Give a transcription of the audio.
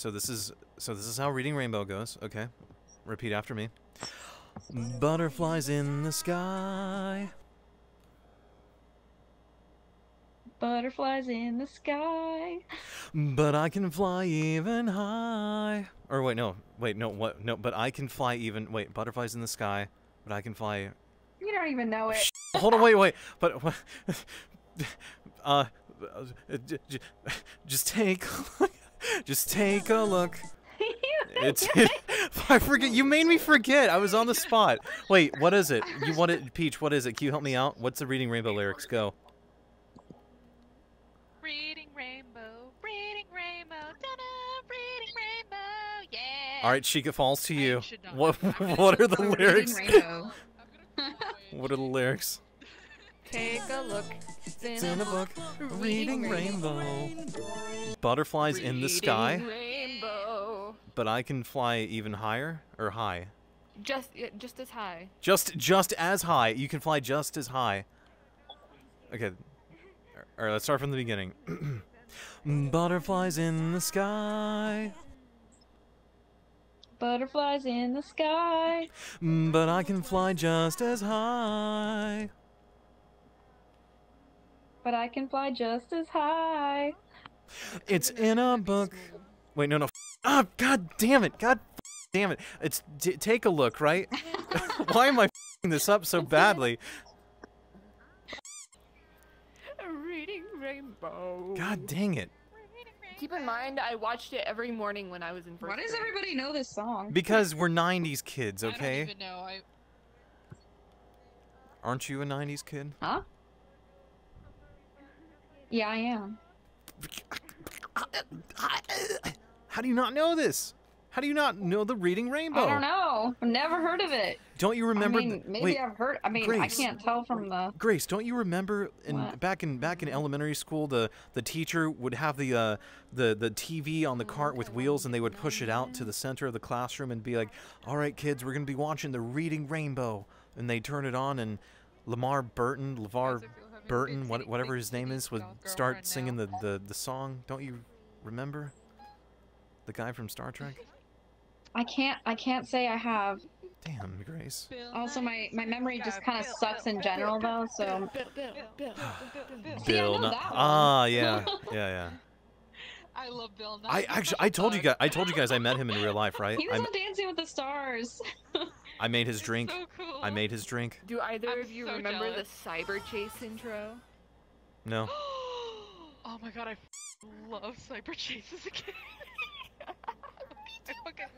So this is so this is how reading Rainbow goes. Okay, repeat after me. Butterflies in the sky. Butterflies in the sky. But I can fly even high. Or wait, no, wait, no, what? No, but I can fly even. Wait, butterflies in the sky. But I can fly. You don't even know it. Hold on, wait, wait. But what? Uh, j- just take, just take a look. It's. I forget. You made me forget. I was on the spot. Wait, what is it? You want it, Peach? What is it? Can you help me out? What's the reading rainbow lyrics? Go. Reading rainbow, reading rainbow, reading rainbow, yeah. All right, Chica falls to you. What? know. I'm gonna What are the lyrics? What are the lyrics? Take a look. It's in a book, reading rainbow. Butterflies in the sky, Rainbow. but I can fly even higher or high. Just, just as high. Just, just as high. You can fly just as high. Okay. All right, let's start from the beginning. Butterflies in the sky, Butterflies in the sky. but I can fly just as high. But I can fly just as high. It's in a book. Wait, no, no. Ah, god damn it. God damn it. It's t- take a look, right? Why am I f***ing this up so badly? Reading Rainbow. God dang it. Keep in mind, I watched it every morning when I was in first Why does grade. everybody know this song? Because we're 90s kids, I don't okay? even know. I, Aren't you a 90s kid? Huh? Yeah, I am. How do you not know this? How do you not know the reading rainbow? I don't know. I've never heard of it. Don't you remember? I mean, maybe wait, I've heard. I mean, Grace. I can't tell from the. Grace, don't you remember in What? back in back in elementary school the the teacher would have the uh the the TV on the cart with wheels and they would push it out to the center of the classroom and be like, "All right, kids, we're going to be watching the Reading Rainbow." And they turn it on and Lamar Burton, LeVar Burton, what, whatever his name is, would start singing the, the the song. Don't you remember? The guy from Star Trek? I can't. I can't say I have. Damn, Grace. Also, my my memory just kind of sucks in general, though. So Bill, Nye- Ah, yeah. Yeah, yeah. I love Bill Nye. I actually such I a told you guys I told you guys I met him in real life, right? he was I, on Dancing with the Stars. I made his drink. So cool. I made his drink. Do either I'm of you so remember jealous. the Cyber Chase intro? No. oh my god, I love Cyber Chases again.